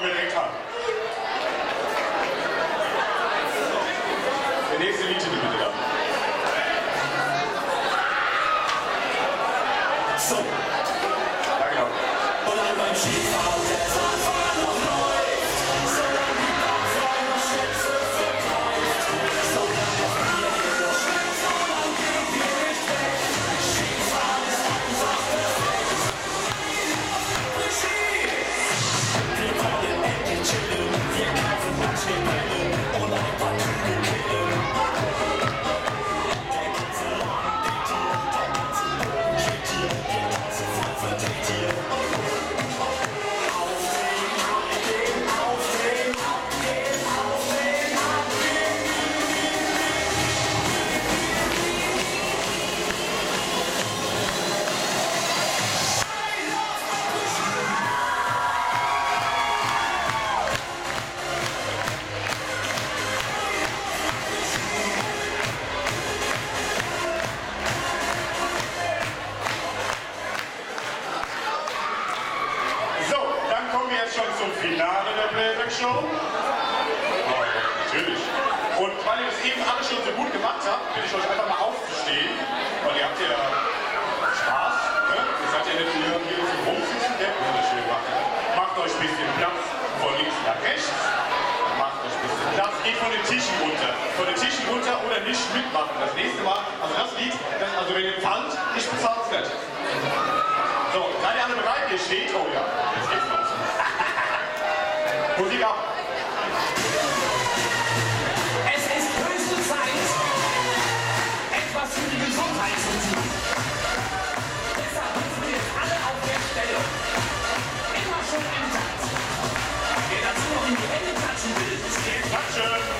direkt an. Der nächste Lied bitte da. So, zum Finale der Playback Show. Oh, natürlich. Und weil ihr das eben alle schon so gut gemacht habt, bitte ich euch einfach mal aufzustehen. Weil ihr habt ja Spaß. Ne? Ihr seid ja nicht hier, hier so rumsitzen. Ja, wunderschön macht. Macht euch ein bisschen Platz von links nach rechts. Macht euch ein bisschen Platz. Geht von den Tischen runter. Von den Tischen runter oder nicht mitmachen. Das nächste Mal, also das, Musik ab. Es ist höchste Zeit, etwas für die Gesundheit zu tun. Deshalb müssen wir jetzt alle auf der Stelle. Immer schon intakt. Wer dazu noch in die Hände klatschen will, ist der Klatsche.